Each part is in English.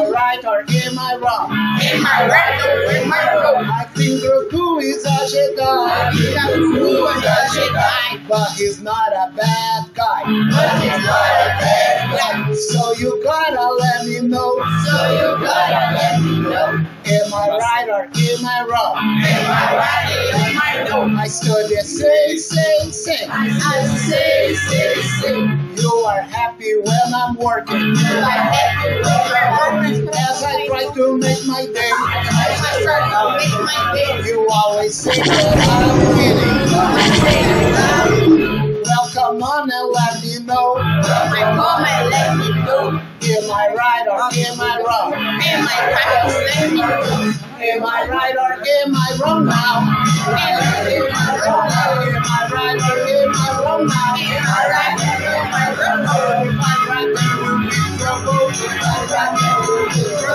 Am I right or am I wrong? Am I right or am I wrong? I think Goku is a Jedi, Who was a Jedi? but he's not a bad guy. But he's not a bad guy. So you gotta let me know. So you gotta let me know. Am I right or am I wrong? Am I right or am I wrong? I stood there, say, say, say. I say, say, say. You are happy when I'm working. I have to go my As I try to make my day, I try to make my day. you always say that I'm winning. Well, come on and let me know. My mom and let me know. Am I right or am I wrong? Am I right or let me know. Am I right or am I wrong now?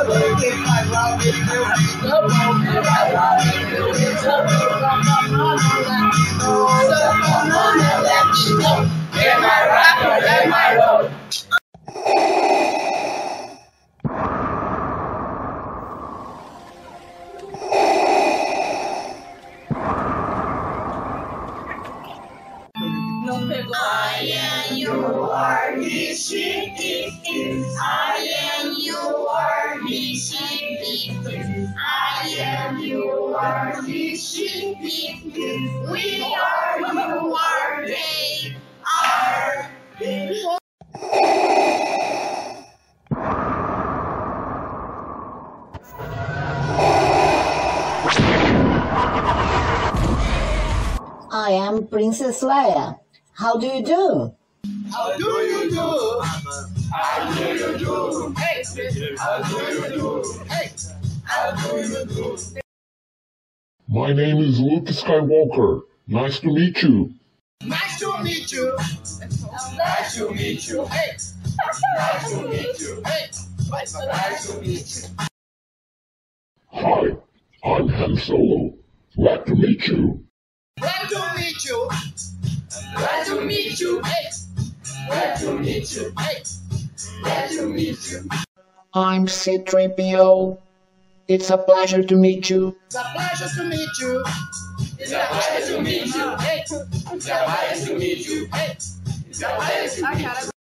I. If I wrong, know. Am I right or am I wrong? I am you are this I are this We are you are they are I am Princess Leia. How do you do? How do you do? How do you do? How do you do? How do you do? My name is Luke Skywalker. Nice to meet you. Nice to meet you. Nice to meet you. Hey, nice to meet you. Hey, nice to meet you. Hi, I'm Han Solo. Glad to meet you. Glad to meet you. Glad to meet you. Hey, Glad to meet you. hey. Glad to meet you. I'm C3PO. It's a pleasure to meet you. It's a pleasure to meet you. It's a pleasure to meet you. It's a pleasure to meet you. It's a pleasure to meet you.